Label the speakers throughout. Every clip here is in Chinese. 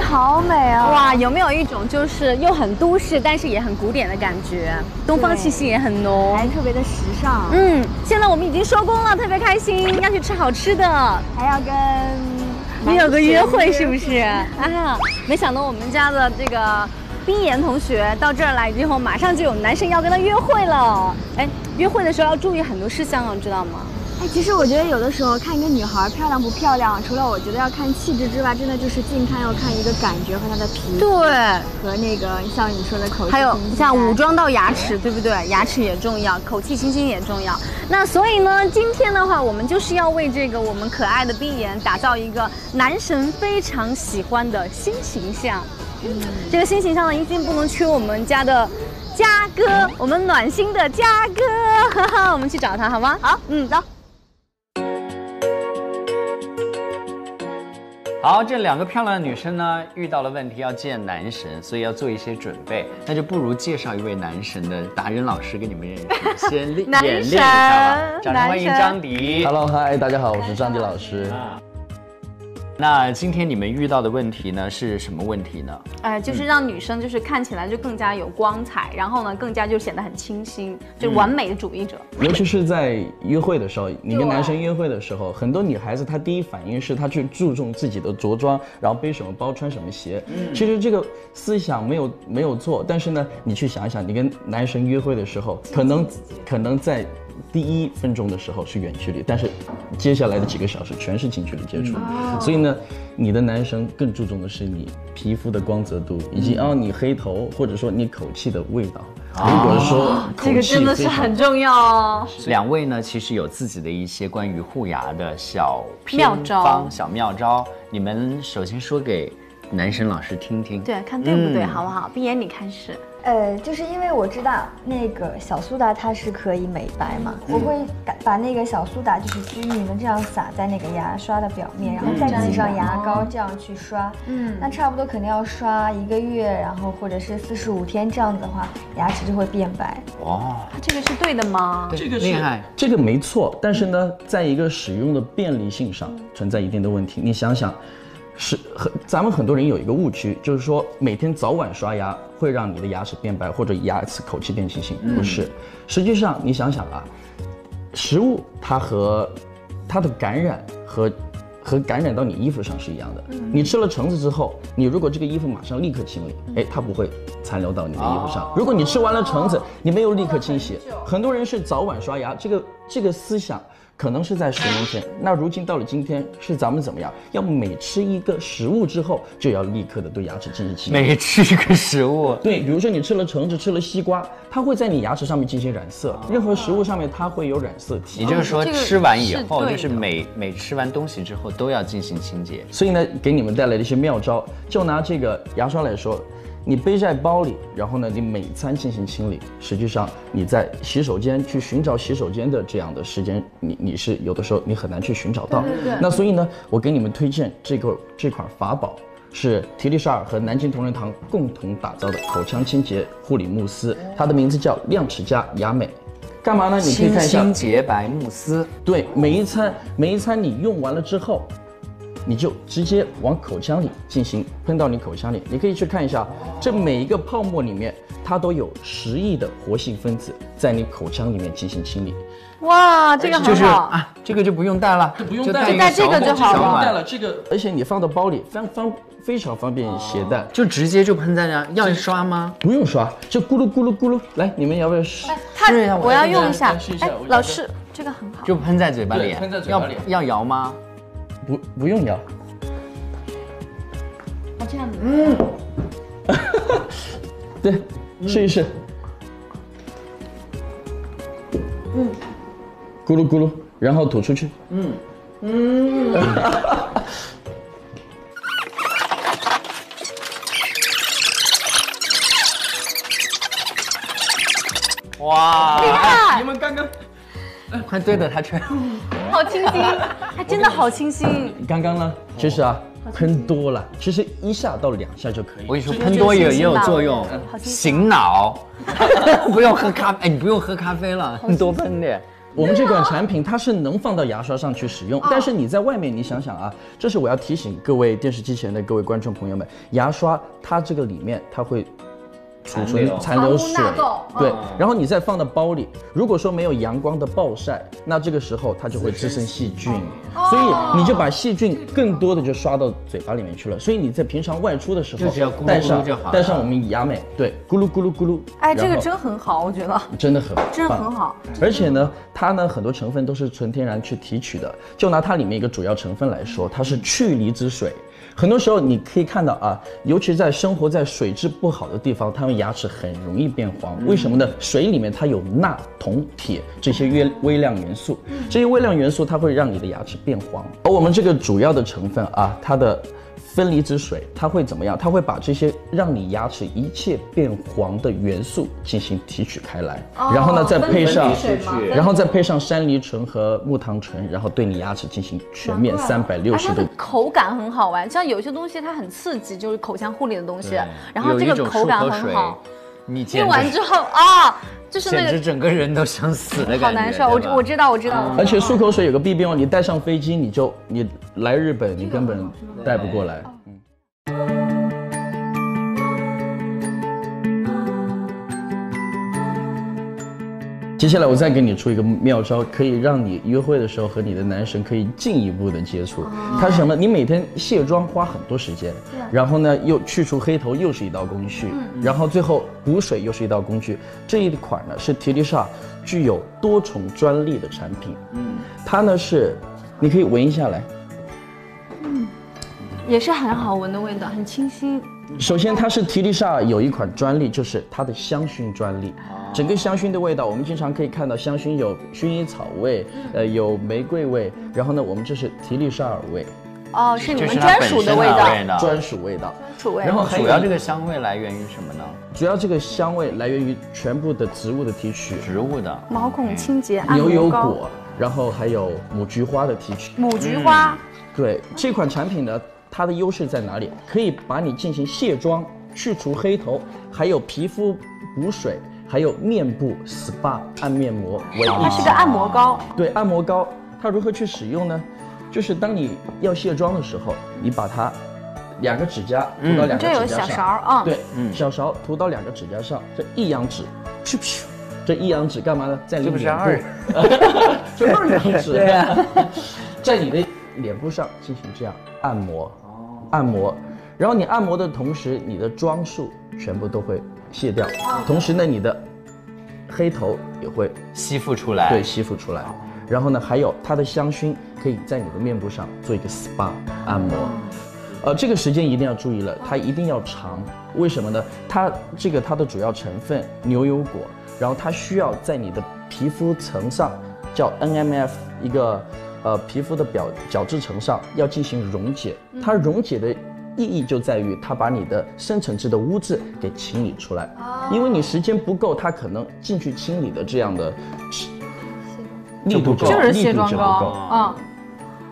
Speaker 1: 好美啊！
Speaker 2: 哇，有没有一种就是又很都市，但是也很古典的感觉？东方气息也很浓，
Speaker 1: 还特别的时尚。
Speaker 2: 嗯，现在我们已经收工了，特别开心，要去吃好吃的，
Speaker 1: 还要跟
Speaker 2: 你有个约会是不是？啊，没想到我们家的这个冰妍同学到这儿来之后，马上就有男生要跟他约会了。哎，约会的时候要注意很多事项哦，知道吗？
Speaker 1: 哎，其实我觉得有的时候看一个女孩漂亮不漂亮，除了我觉得要看气质之外，真的就是近看要看一个感觉和她的皮肤，
Speaker 2: 对，
Speaker 1: 和那个像你说的口气，
Speaker 2: 还有像武装到牙齿，对不对？牙齿也重要，口气清新也重要。那所以呢，今天的话，我们就是要为这个我们可爱的碧妍打造一个男神非常喜欢的新形象。嗯，这个新形象呢，一定不能缺我们家的嘉哥，我们暖心的嘉哥，哈哈，我们去找他好吗？
Speaker 1: 好，
Speaker 2: 嗯，走。
Speaker 3: 好，这两个漂亮的女生呢，遇到了问题要见男神，所以要做一些准备。那就不如介绍一位男神的达人老师给你们认识，先演练一下吧。掌声欢迎张迪。
Speaker 4: Hello，嗨，大家好，我是张迪老师。
Speaker 3: 那今天你们遇到的问题呢是什么问题呢？
Speaker 2: 哎，就是让女生就是看起来就更加有光彩，然后呢更加就显得很清新，就完美的主义者。
Speaker 4: 尤其是在约会的时候，你跟男生约会的时候，很多女孩子她第一反应是她去注重自己的着装，然后背什么包、穿什么鞋。嗯其实这个思想没有没有错，但是呢，你去想一想，你跟男生约会的时候，可能可能在。第一分钟的时候是远距离，但是接下来的几个小时全是近距离接触，所以呢，你的男生更注重的是你皮肤的光泽度，以及啊你黑头或者说你口气的味道。如果说
Speaker 2: 这个真的是很重要哦。
Speaker 3: 两位呢，其实有自己的一些关于护牙的小
Speaker 2: 妙招、
Speaker 3: 小妙招。你们首先说给男神老师听听。
Speaker 2: 对，看对不对，
Speaker 3: 嗯
Speaker 2: 好不好？闭眼，你开始。
Speaker 1: 呃，就是因为我知道那个小苏打它是可以美白嘛，我会把把那个小苏打就是均匀的这样撒在那个牙刷的表面，然后再挤上牙膏这样去刷。嗯，那差不多肯定要刷一个月，然后或者是四十五天这样子的话，牙齿就会变白。
Speaker 3: 哦，
Speaker 2: 这个是对的吗？
Speaker 4: 这个是
Speaker 3: 厉害
Speaker 4: 这个没错，但是呢，在一个使用的便利性上存在一定的问题。你想想，是很咱们很多人有一个误区，就是说每天早晚刷牙会让你的牙齿变白或者牙齿口气变清新，不是。实际上你想想啊，食物它和它的感染和和感染到你衣服上是一样的。你吃了橙子之后，你如果这个衣服马上立刻清理，哎，它不会残留到你的衣服上。如果你吃完了橙子，你没有立刻清洗，很多人是早晚刷牙，这个这个思想。可能是在十年前，那如今到了今天，是咱们怎么样？要每吃一个食物之后，就要立刻的对牙齿进行清洁。
Speaker 3: 每吃一个食物，
Speaker 4: 对，比如说你吃了橙子，吃了西瓜，它会在你牙齿上面进行染色，任何食物上面它会有染色体。
Speaker 3: 也就是说吃完以后，就是每每吃完东西之后都要进行清洁。
Speaker 4: 所以呢，给你们带来了一些妙招。就拿这个牙刷来说，你背在包里，然后呢，你每餐进行清理。实际上你在洗手间去寻找洗手间的这样的时间，你你是有的时候你很难去寻找到。那所以呢，我给你们推荐这个这款法宝。是提利沙尔和南京同仁堂共同打造的口腔清洁护理慕斯，它的名字叫亮齿佳雅美。干嘛呢？你可以看一下
Speaker 3: 新洁白慕斯，
Speaker 4: 对，每一餐每一餐你用完了之后，你就直接往口腔里进行喷到你口腔里。你可以去看一下，这每一个泡沫里面，它都有十亿的活性分子在你口腔里面进行清理。
Speaker 2: 哇，这个
Speaker 3: 就是
Speaker 2: 很好。
Speaker 3: 啊，这个就不用带了，就
Speaker 4: 不用带
Speaker 3: 带一
Speaker 2: 就带这个就好了
Speaker 3: 不用
Speaker 4: 带了这个，而且你放到包里，非常方非常方便携带，
Speaker 3: 就直接就喷在那，要刷吗？
Speaker 4: 不用刷，就咕噜咕噜咕噜。来，你们要不要试？
Speaker 2: 它
Speaker 3: 试一下我
Speaker 2: 我要用一下哎老师，这个很好。
Speaker 3: 就喷在嘴巴里，
Speaker 4: 喷在嘴巴里
Speaker 3: 要要摇吗？
Speaker 4: 不不用咬。
Speaker 2: 哦，这样子。
Speaker 4: 嗯 对，试一试。嗯，咕噜咕噜，然后吐出去。嗯。
Speaker 3: 嗯哇，
Speaker 2: 害
Speaker 4: 你们刚刚
Speaker 3: 快对的它吹。
Speaker 2: 好清新，还真的好清新。
Speaker 4: 刚刚呢？其实啊，喷多了，其实一下到两下就可以
Speaker 3: 我。跟你说，喷多也也有作用醒脑。不用喝咖，哎，你不用喝咖啡了，你多喷点。
Speaker 4: 我们这款产品它是能放到牙刷上去使用，但是你在外面，你想想啊，这是我要提醒各位电视机前的各位观众朋友们，牙刷它这个里面它会。储存残留水，对，然后你再放到包里。如果说没有阳光的暴晒，那这个时候它就会滋生细菌，所以你就把细菌更多的就刷到嘴巴里面去了。所以你在平常外出的时候，带上带上我们雅美，对，咕噜咕噜咕噜。
Speaker 2: 哎，这个真很好，我觉得
Speaker 4: 真的很
Speaker 2: 真很好。
Speaker 4: 而且呢，它呢很多成分都是纯天然去提取的。就拿它里面一个主要成分来说，它是去离子水。很多时候你可以看到啊，尤其在生活在水质不好的地方，他们牙齿很容易变黄。为什么呢？水里面它有钠、铜、铁这些微微量元素，这些微量元素它会让你的牙齿变黄。而我们这个主要的成分啊，它的。分离子水，它会怎么样？它会把这些让你牙齿一切变黄的元素进行提取开来，然后呢，再配上，然后再配上山梨醇和木糖醇，然后对你牙齿进行全面三百六十度。
Speaker 2: 口感很好玩，像有些东西它很刺激，就是口腔护理的东西，然后这个口感很好。
Speaker 3: 你
Speaker 2: 用完之后啊，就是那
Speaker 3: 个整个人都想死的感觉，
Speaker 2: 好难受。我我知道我知道。
Speaker 4: 而且漱口水有个弊病哦，你带上飞机你就你来日本你根本带不过来。接下来我再给你出一个妙招，可以让你约会的时候和你的男神可以进一步的接触。它是什么？你每天卸妆花很多时间，然后呢又去除黑头又是一道工序，然后最后补水又是一道工序。这一款呢是缇丽莎具有多重专利的产品。嗯，它呢是，你可以闻一下来。
Speaker 2: 嗯，也是很好闻的味道，很清新。
Speaker 4: 首先，它是提丽莎有一款专利，就是它的香薰专利。整个香薰的味道，我们经常可以看到香薰有薰衣草味，呃，有玫瑰味。然后呢，我们这是提丽莎尔味。
Speaker 2: 哦，是你们专属的味道。
Speaker 4: 专属味道。
Speaker 2: 专属味。
Speaker 3: 然后主要这个香味来源于什么呢？
Speaker 4: 主要这个香味来源于全部的植物的提取。
Speaker 3: 植物的。
Speaker 2: 毛孔清洁。
Speaker 4: 牛油果，然后还有母菊花的提取。
Speaker 2: 母菊花。
Speaker 4: 对这款产品呢。它的优势在哪里？可以把你进行卸妆、去除黑头，还有皮肤补水，还有面部 SPA 按面膜为一
Speaker 2: 它是个按摩膏。
Speaker 4: 对，按摩膏。它如何去使用呢？就是当你要卸妆的时候，你把它两个指甲涂到两个指甲上。这
Speaker 2: 有小勺啊。
Speaker 4: 对，小勺涂到两个指甲上，这一阳指，咻咻，这一阳指干嘛呢？在你脸部。这二 阳指。在你的脸部上进行这样按摩。按摩，然后你按摩的同时，你的妆束全部都会卸掉，同时呢，你的黑头也会
Speaker 3: 吸附出来，
Speaker 4: 对，吸附出来。然后呢，还有它的香薰可以在你的面部上做一个 SPA 按摩，呃，这个时间一定要注意了，它一定要长。为什么呢？它这个它的主要成分牛油果，然后它需要在你的皮肤层上叫 NMF 一个。呃，皮肤的表角质层上要进行溶解，它溶解的意义就在于它把你的深层次的污渍给清理出来。因为你时间不够，它可能进去清理的这样的力度
Speaker 2: 就
Speaker 4: 是
Speaker 2: 卸妆膏啊。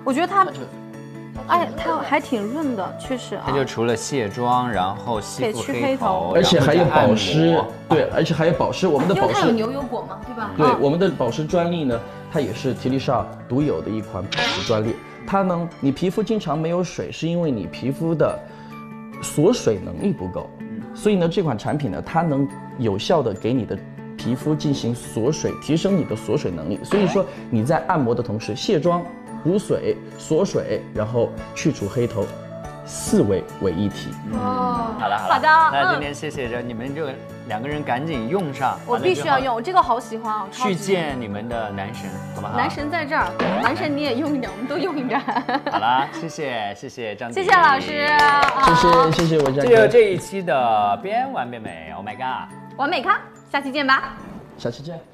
Speaker 2: 我觉得它，哎，它还挺润的，确实。
Speaker 3: 它就除了卸妆，然后吸附黑头，
Speaker 4: 而且还有保湿，对，而且还有保湿。我们的保湿
Speaker 2: 有牛油果嘛，对吧？
Speaker 4: 对，我们的保湿专利呢。它也是缇丽莎独有的一款保湿专利。它呢，你皮肤经常没有水，是因为你皮肤的锁水能力不够。所以呢，这款产品呢，它能有效的给你的皮肤进行锁水，提升你的锁水能力。所以说你在按摩的同时，卸妆、补水、锁水，然后去除黑头。四位为一体
Speaker 3: 哦，好了好了，
Speaker 2: 好的，
Speaker 3: 那今天谢谢着你们这两个人赶紧用上，
Speaker 2: 我必须要用，我这个好喜欢哦。
Speaker 3: 去见你们的男神，好不好？
Speaker 2: 男神在这儿，男神你也用一点，我们都用一点。
Speaker 3: 好了，谢谢谢谢张，
Speaker 2: 谢谢老师，
Speaker 4: 谢谢谢谢我家。
Speaker 3: 这有这一期的边玩边美，Oh my god，
Speaker 2: 完美咖，下期见吧，
Speaker 4: 下期见。